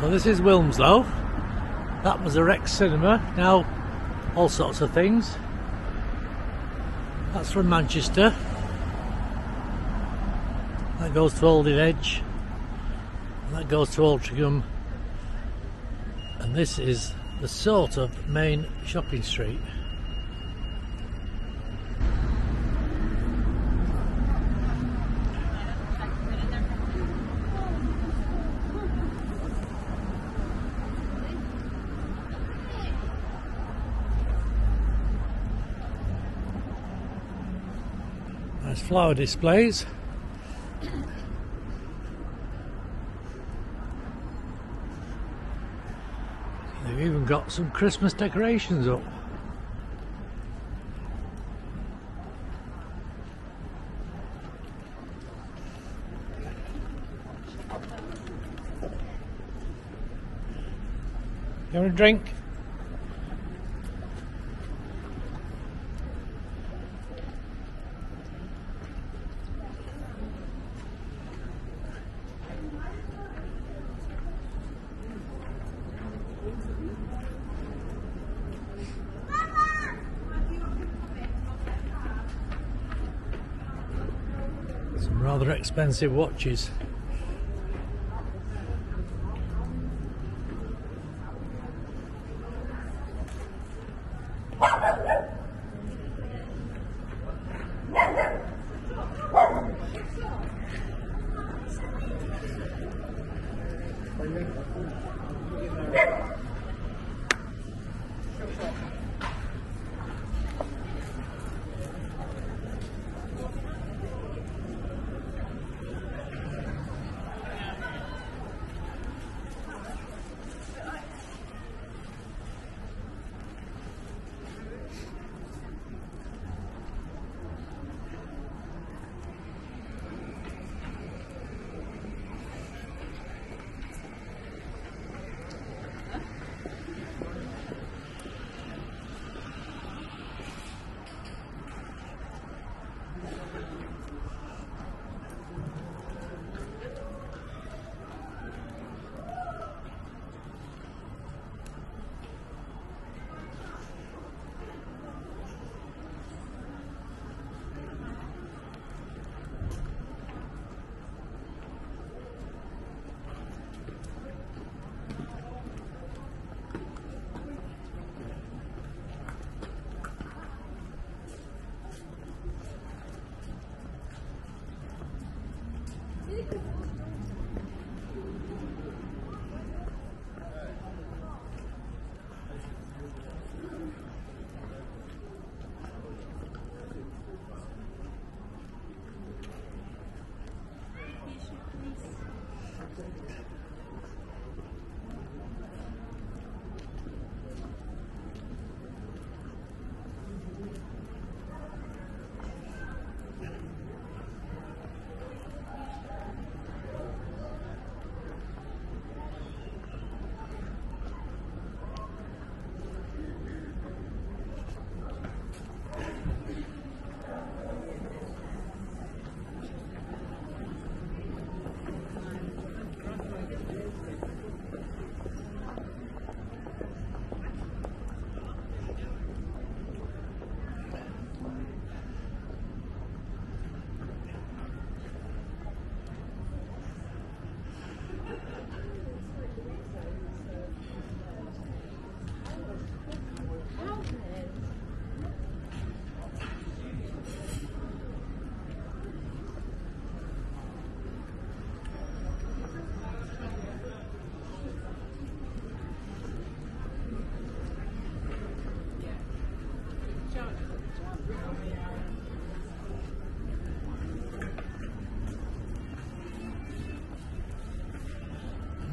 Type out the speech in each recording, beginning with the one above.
So this is Wilmslow. That was a Rex cinema. Now, all sorts of things. That's from Manchester. That goes to Alderley Edge. That goes to Altrincham. And this is the sort of main shopping street. There's flower displays. They've even got some Christmas decorations up. You want a drink? Rather expensive watches.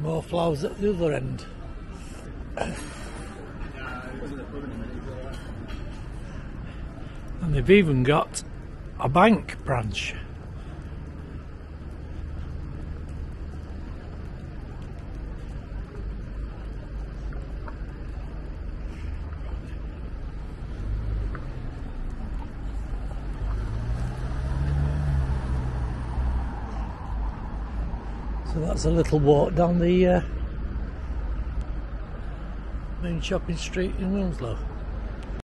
More flowers at the other end. And they've even got a bank branch. So that's a little walk down the uh, main shopping street in Wilmslow.